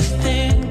Everything.